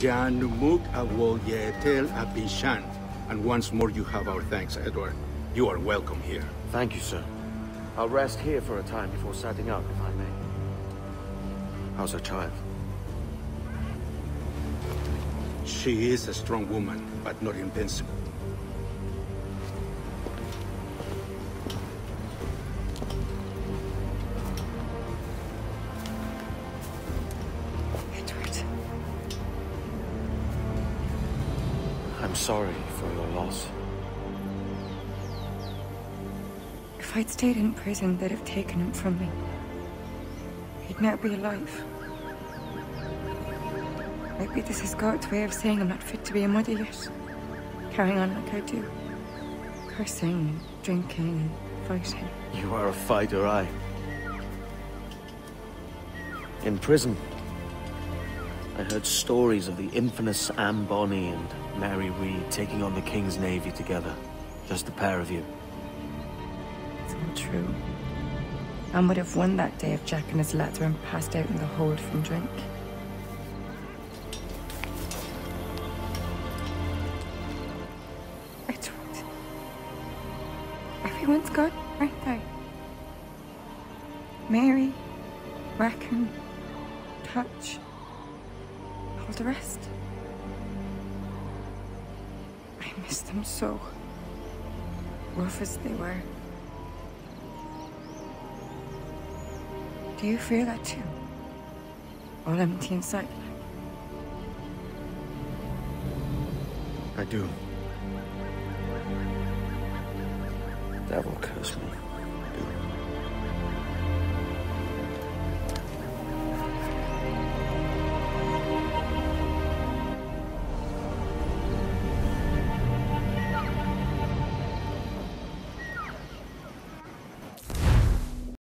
Jan Numuk Awol Yetel Abishan. And once more you have our thanks, Edward. You are welcome here. Thank you, sir. I'll rest here for a time before setting out, if I may. How's her child? She is a strong woman, but not invincible. I'm sorry for your loss. If I'd stayed in prison, they'd have taken him from me. He'd now be alive. Maybe this is God's way of saying I'm not fit to be a mother yet. Carrying on like I do. Cursing, drinking, fighting. You are a fighter, I. In prison, I heard stories of the infamous Anne Bonny and Mary Read taking on the King's Navy together. Just the pair of you. It's all true. Anne would have won that day if Jack and his weren't passed out in the hold from drink. Edward. Everyone's gone, aren't they? Mary, Rackham, Thatch, all the rest. I miss them so. Rough as they were. Do you feel that too? All empty inside. I do. Devil curse me.